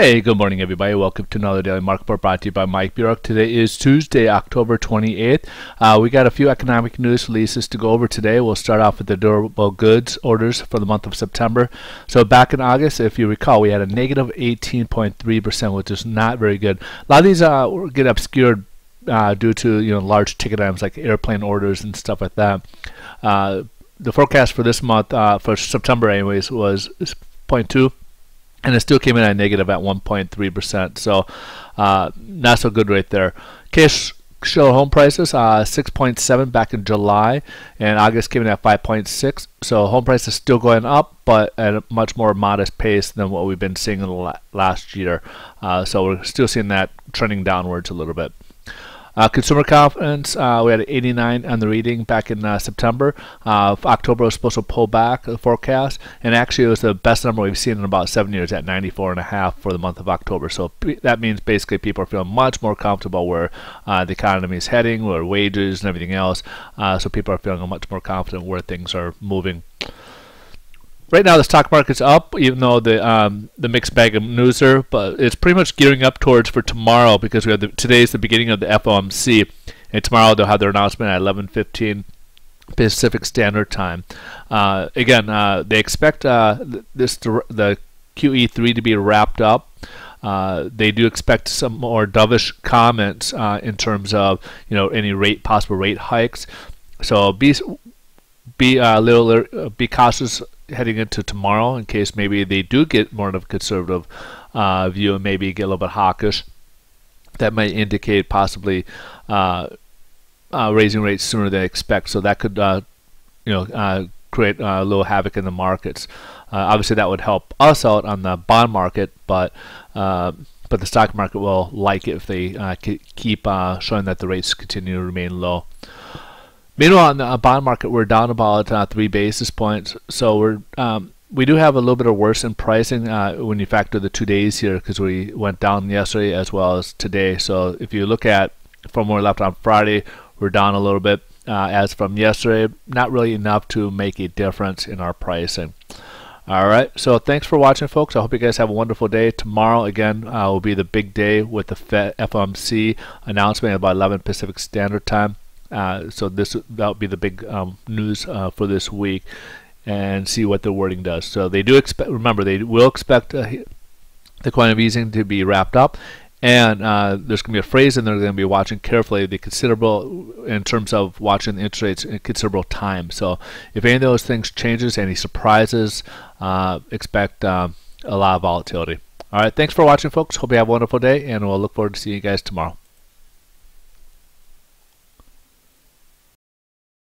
Hey, good morning, everybody. Welcome to another daily market report brought to you by Mike Bjork. Today is Tuesday, October 28th. Uh, we got a few economic news releases to go over today. We'll start off with the durable goods orders for the month of September. So, back in August, if you recall, we had a negative 18.3%, which is not very good. A lot of these uh, get obscured uh, due to you know large ticket items like airplane orders and stuff like that. Uh, the forecast for this month, uh, for September, anyways, was 0.2 and it still came in at negative at 1.3%. So uh, not so good right there. Cash show home prices uh, 6.7 back in July, and August came in at 5.6. So home prices still going up, but at a much more modest pace than what we've been seeing in the last year. Uh, so we're still seeing that trending downwards a little bit. Uh, consumer confidence, uh, we had 89 on the reading back in uh, September. October was supposed to pull back the forecast, and actually it was the best number we've seen in about seven years at 94.5 for the month of October. So that means basically people are feeling much more comfortable where uh, the economy is heading, where wages and everything else. Uh, so people are feeling much more confident where things are moving right now the stock market's up, even though the um, the mixed bag of news are, but it's pretty much gearing up towards for tomorrow because we have the, today's the beginning of the FOMC, and tomorrow they'll have their announcement at 11:15 Pacific Standard Time. Uh, again, uh, they expect uh, this to, the QE3 to be wrapped up. Uh, they do expect some more dovish comments uh, in terms of you know any rate possible rate hikes. So be be a little be cautious heading into tomorrow in case maybe they do get more of a conservative uh, view and maybe get a little bit hawkish. That might indicate possibly uh, uh, raising rates sooner than expect. So that could, uh, you know, uh, create a little havoc in the markets. Uh, obviously, that would help us out on the bond market, but but the stock market will like it if they keep showing that the rates continue to remain low. Meanwhile, in the uh, bond market, we're down about uh, three basis points. So we're um, we do have a little bit of worse in pricing uh, when you factor the two days here because we went down yesterday as well as today. So if you look at from where we left on Friday, we're down a little bit. Uh, as from yesterday, not really enough to make a difference in our pricing. All right, so thanks for watching, folks. I hope you guys have a wonderful day. Tomorrow, again, uh, will be the big day with the FOMC announcement about 11 Pacific Standard Time. Uh, so this that'll be the big um, news uh, for this week, and see what the wording does. So they do expect. Remember, they will expect uh, the quantitative easing to be wrapped up, and uh, there's going to be a phrase, and they're going to be watching carefully the considerable in terms of watching the interest rates in considerable time. So if any of those things changes, any surprises, uh, expect um, a lot of volatility. All right, thanks for watching, folks. Hope you have a wonderful day, and we'll look forward to seeing you guys tomorrow.